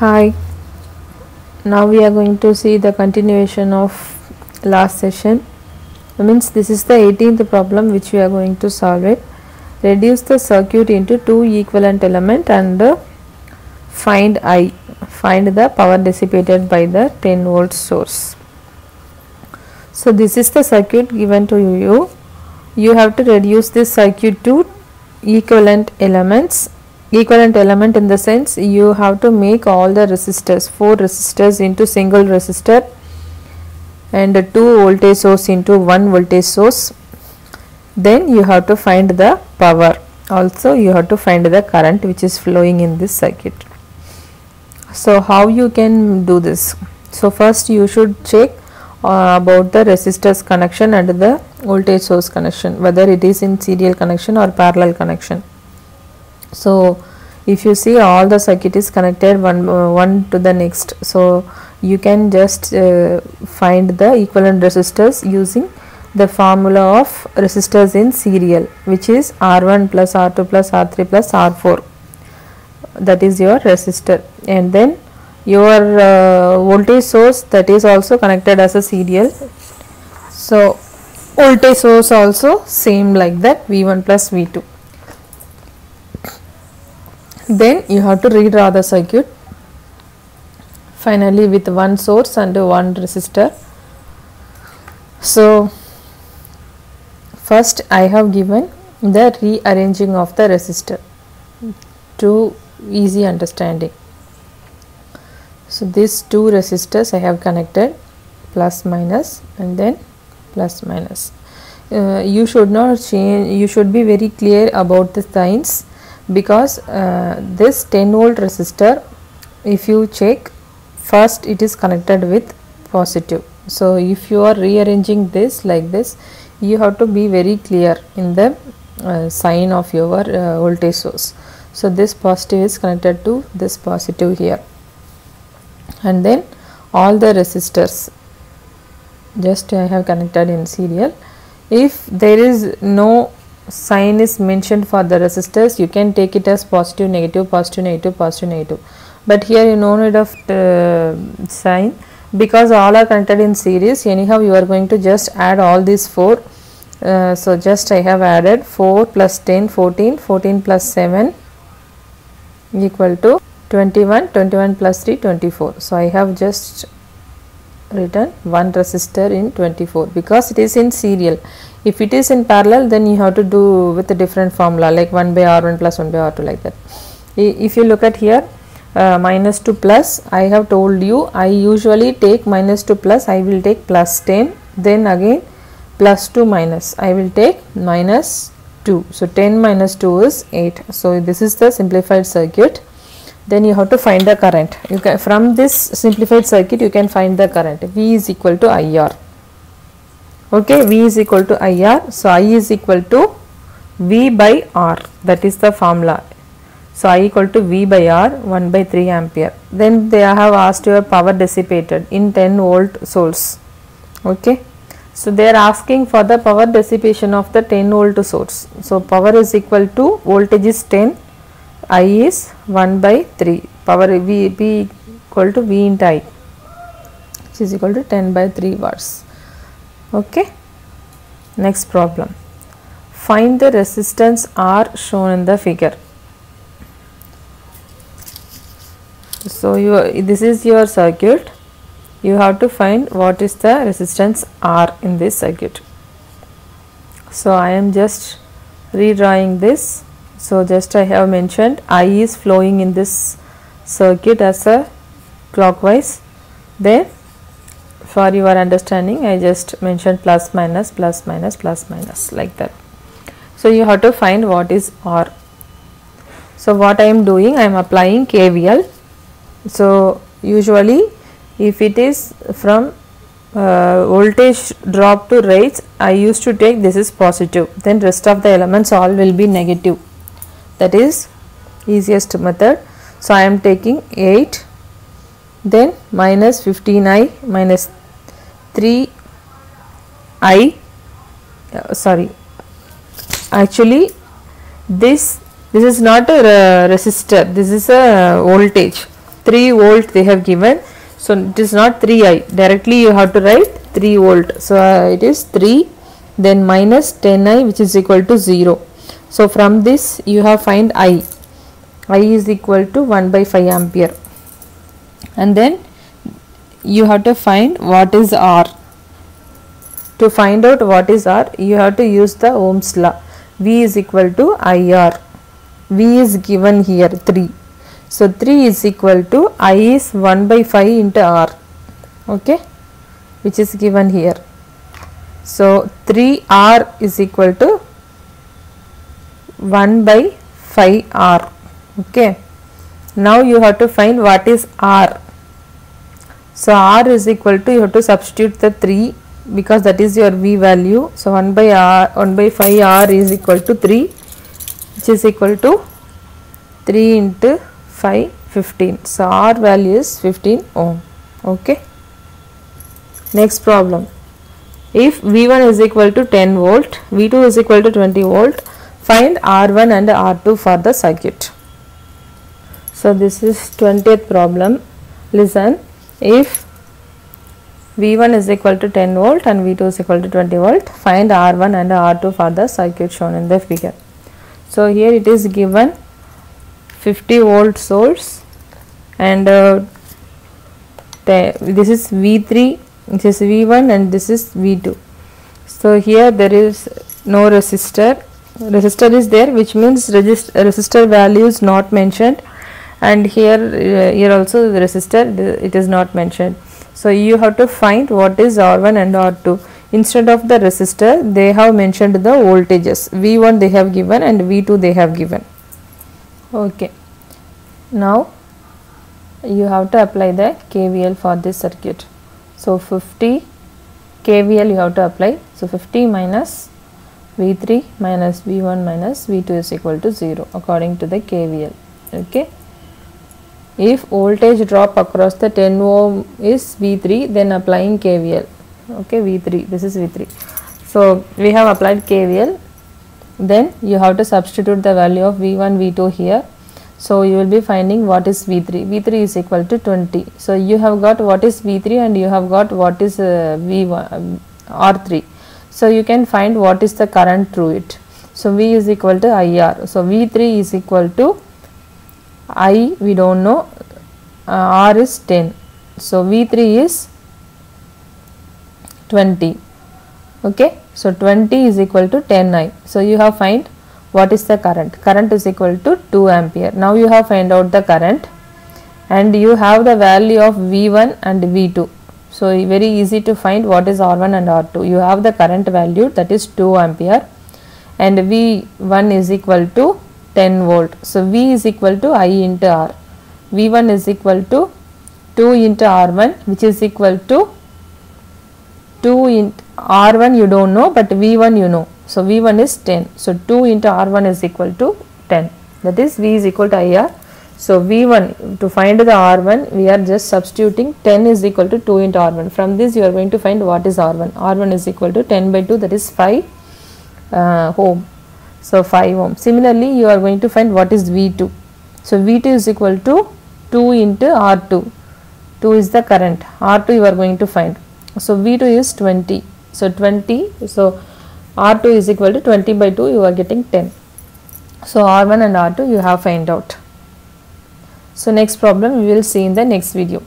Hi, now we are going to see the continuation of last session. Means this is the 18th problem which we are going to solve it. Reduce the circuit into two equivalent element and uh, find I, find the power dissipated by the 10 volt source. So this is the circuit given to you. You have to reduce this circuit to equivalent elements equivalent element in the sense you have to make all the resistors four resistors into single resistor and two voltage source into one voltage source. Then you have to find the power. Also you have to find the current which is flowing in this circuit. So how you can do this? So first you should check uh, about the resistors connection and the voltage source connection whether it is in serial connection or parallel connection so if you see all the circuit is connected one uh, one to the next so you can just uh, find the equivalent resistors using the formula of resistors in serial which is r1 plus r2 plus r3 plus r4 that is your resistor. And then your uh, voltage source that is also connected as a serial. So voltage source also same like that v1 plus v2 then you have to redraw the circuit. Finally with one source and one resistor. So first I have given the rearranging of the resistor. To easy understanding. So these two resistors I have connected plus minus and then plus minus. Uh, you should not change you should be very clear about the signs because uh, this 10 volt resistor if you check first it is connected with positive. So if you are rearranging this like this you have to be very clear in the uh, sign of your uh, voltage source. So this positive is connected to this positive here. And then all the resistors just I have connected in serial. If there is no sign is mentioned for the resistors you can take it as positive negative positive negative positive negative. But here you no need of uh, sign. Because all are connected in series anyhow you are going to just add all these four. Uh, so just I have added 4 plus 10 14 14 plus 7 equal to 21 21 plus 3 24 so I have just written one resistor in 24 because it is in serial. If it is in parallel then you have to do with a different formula like 1 by r1 plus 1 by r2 like that. If you look at here uh, minus to plus I have told you I usually take 2 plus I will take plus 10 then again 2 minus I will take minus 2 so 10 minus 2 is 8 so this is the simplified circuit then you have to find the current. You can from this simplified circuit you can find the current. V is equal to ir okay v is equal to ir so i is equal to v by r. That is the formula. So i equal to v by r 1 by 3 ampere. Then they have asked your power dissipated in 10 volt source okay. So they are asking for the power dissipation of the 10 volt source. So power is equal to voltage is 10 I is 1 by 3 power V equal to V into I which is equal to 10 by 3 watts. Okay? Next problem. Find the resistance R shown in the figure. So you this is your circuit. You have to find what is the resistance R in this circuit. So I am just redrawing this so just I have mentioned I is flowing in this circuit as a clockwise. Then for your understanding I just mentioned plus minus plus minus plus minus like that. So you have to find what is R. So what I am doing I am applying KVL so usually if it is from uh, voltage drop to raise I used to take this is positive. Then rest of the elements all will be negative that is easiest method. So, I am taking 8 then minus 15i minus 3i uh, sorry. Actually this this is not a resistor this is a voltage. 3 volt they have given. So it is not 3i directly you have to write 3 volt. So uh, it is 3 then minus 10i which is equal to 0 so from this you have find i i is equal to 1 by 5 ampere. And then you have to find what is r. To find out what is r you have to use the ohms law. V is equal to ir v is given here 3 so 3 is equal to i is 1 by 5 into r okay which is given here. So 3r is equal to 1 by 5r okay. Now you have to find what is r. So r is equal to you have to substitute the 3 because that is your v value. So 1 by r 1 by 5 r is equal to 3 which is equal to 3 into 5 15 so r value is 15 ohm. Okay. Next problem. If v1 is equal to 10 volt v2 is equal to 20 volt find r1 and r2 for the circuit. So this is 20th problem. Listen if v1 is equal to 10 volt and v2 is equal to 20 volt find r1 and r2 for the circuit shown in the figure. So here it is given 50 volt source and uh, this is v3 this is v1 and this is v2 so here there is no resistor resistor is there which means resistor value is not mentioned. And here uh, here also the resistor it is not mentioned. So you have to find what is r1 and r2 instead of the resistor they have mentioned the voltages. V1 they have given and v2 they have given. Okay. Now you have to apply the kvl for this circuit. So 50 kvl you have to apply. So 50 minus v3 minus v1 minus v2 is equal to 0 according to the kvl okay? If voltage drop across the 10 ohm is v3 then applying kvl okay? V3 this is v3 so we have applied kvl then you have to substitute the value of v1 v2 here. So you will be finding what is v3 v3 is equal to 20 so you have got what is v3 and you have got what is uh, v1 um, r3 so you can find what is the current through it. So v is equal to ir so v3 is equal to i we don't know uh, r is 10 so v3 is 20 okay? So 20 is equal to 10 i. So you have find what is the current. Current is equal to 2 ampere. Now you have find out the current and you have the value of v1 and v2 so very easy to find what is r1 and r2 you have the current value that is 2 ampere and v1 is equal to 10 volt. So v is equal to i into r. V1 is equal to 2 into r1 which is equal to 2 into r1 you don't know but v1 you know. So v1 is 10 so 2 into r1 is equal to 10 that is v is equal to ir so v1 to find the r1 we are just substituting 10 is equal to 2 into r1 from this you are going to find what is r1 r1 is equal to 10 by 2 that is 5 uh, ohm. So 5 ohm. Similarly you are going to find what is v2 so v2 is equal to 2 into r2 2 is the current. R2 you are going to find. So v2 is 20 so 20 so r2 is equal to 20 by 2 you are getting 10 so r1 and r2 you have find out so next problem we will see in the next video